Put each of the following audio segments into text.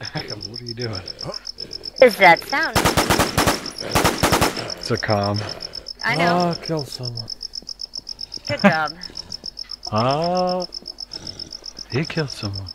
Hackam, what are you doing? Is that sound? It's a calm. I know. Ah, kill someone. Good job. ah, he killed someone.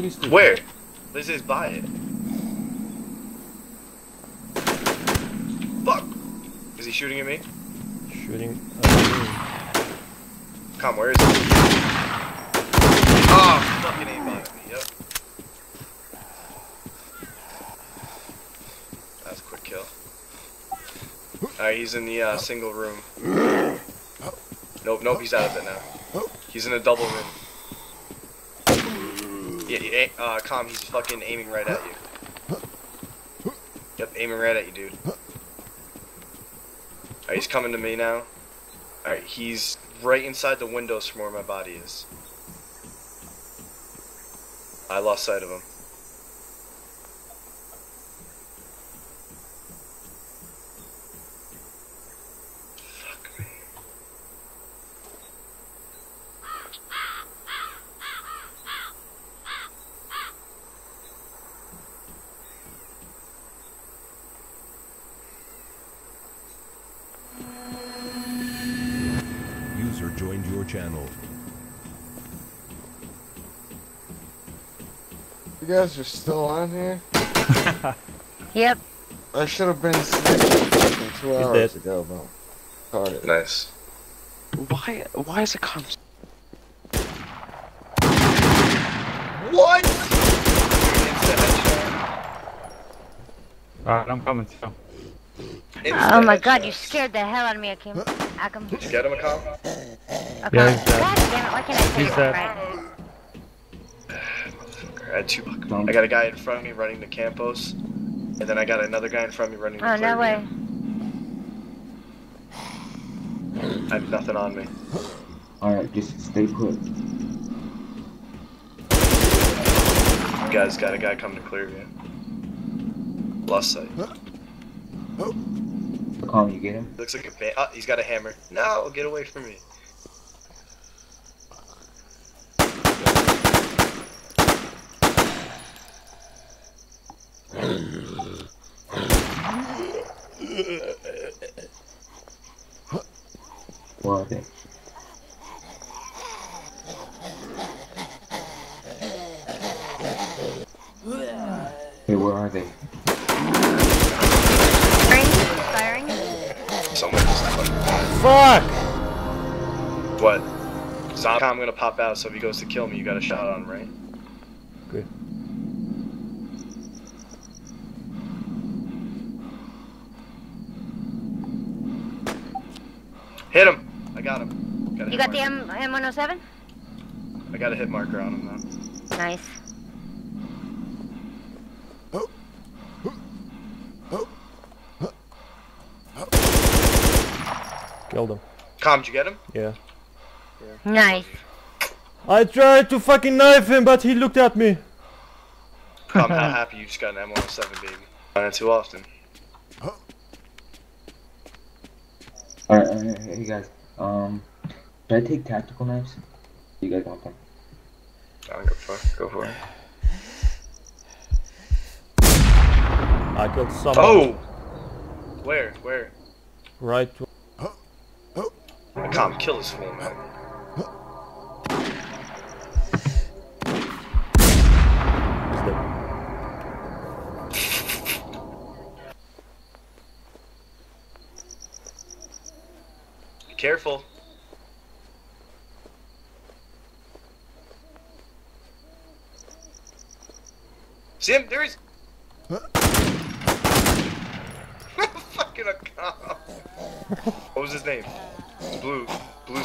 Where? Liz is by it. Fuck! Is he shooting at me? Shooting at me. Come, where is he? Oh, fucking aiming at me, yep. That's a quick kill. Alright, he's in the uh, single room. Nope, nope, he's out of it now. He's in a double room. Yeah, uh, calm, he's fucking aiming right at you. Yep, aiming right at you, dude. Alright, he's coming to me now. Alright, he's right inside the windows from where my body is. I lost sight of him. Fuck me. User joined your channel. You guys are still on here? Yep. I should have been sleeping two He's hours dead. ago, but caught it. Nice. Why? Why is it calm? What? Alright, I'm coming too. Insta Oh my god, you scared the hell out of me, Akim. Akim. Did you get him, Akam? Akim. Yeah, he's dead. God damn it, why can't I say He's dead. right? I had two. I got a guy in front of me running to Campos, and then I got another guy in front of me running to Oh, no way. I have nothing on me. Alright, just stay put. You guys got a guy coming to clear you. Lost oh. sight. Calm, you get him? Looks like a ba- oh, he's got a hammer. No, get away from me. Are? Hey, where are they? Firing? Firing? Someone just fucking Fuck! What? Zombie, I'm gonna pop out, so if he goes to kill me, you got a shot on him, right? Good. Hit him! I got him. Got You hit got the. M M107? I got a hit marker on him now. Nice. Killed him. Calm, did you get him? Yeah. Nice. I tried to fucking knife him, but he looked at me. I'm ha- happy you just got an M107, baby. Not too often. Alright, alright, hey guys. Um, should I take tactical knives? You guys want them? I don't give a fuck. Go for it. I killed someone. Oh! Where? Where? Right. Calm, kill this fool, man. Be careful. See him? There he's. Fucking a. What was his name? Blue. Blue.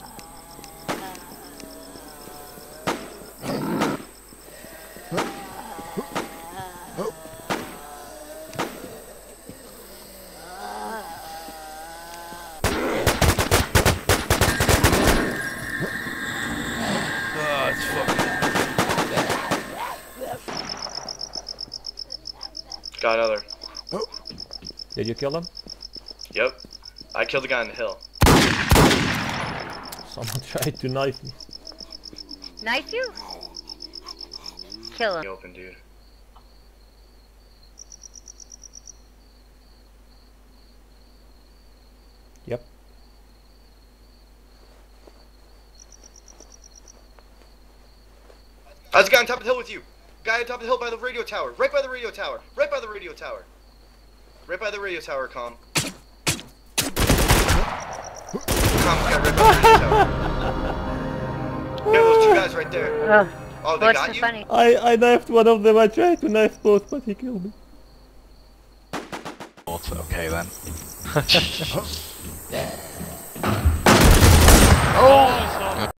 Got another. Did you kill them? Yep. I killed the guy on the hill. Someone tried to knife me. Knife you? Kill him. open, dude. Yep. There's a guy on top of the hill with you. Guy on top of the hill by the radio tower. Right by the radio tower. Right by the radio tower. Right by the radio tower, Calm. Calm, guy right by the radio tower. Yeah, those two guys right there. Ugh, Oh, they got so you? funny? I, I knifed one of them. I tried to knife both, but he killed me. It's okay then. Oh,